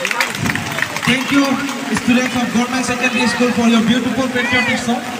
Thank you, students of Government Secondary School, for your beautiful patriotic song.